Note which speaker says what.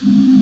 Speaker 1: you